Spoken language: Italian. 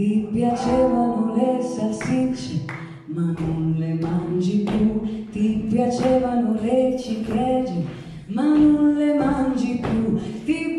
Ti piacevano le salsicce, ma non le mangi più. Ti piacevano le ciliegie, ma non le mangi più. Ti